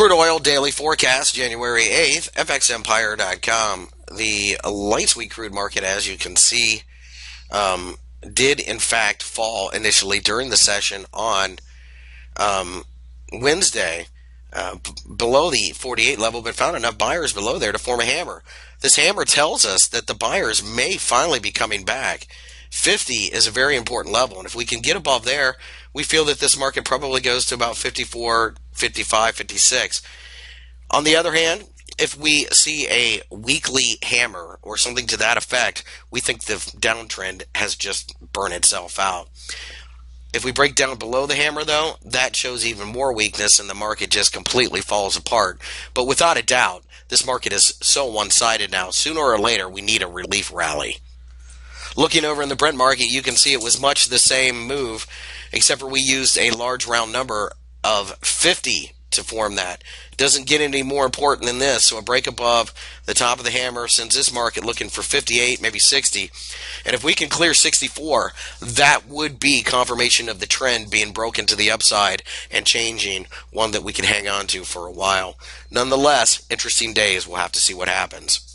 Crude oil daily forecast, January 8th, fxempire.com. The light sweet crude market, as you can see, um, did in fact fall initially during the session on um, Wednesday uh, below the 48 level, but found enough buyers below there to form a hammer. This hammer tells us that the buyers may finally be coming back. 50 is a very important level, and if we can get above there, we feel that this market probably goes to about 54, 55, 56. On the other hand, if we see a weekly hammer or something to that effect, we think the downtrend has just burned itself out. If we break down below the hammer, though, that shows even more weakness and the market just completely falls apart. But without a doubt, this market is so one sided now. Sooner or later, we need a relief rally. Looking over in the Brent market, you can see it was much the same move, except for we used a large round number of 50 to form that. Doesn't get any more important than this. So a break above the top of the hammer sends this market looking for 58, maybe 60. And if we can clear 64, that would be confirmation of the trend being broken to the upside and changing one that we can hang on to for a while. Nonetheless, interesting days. We'll have to see what happens.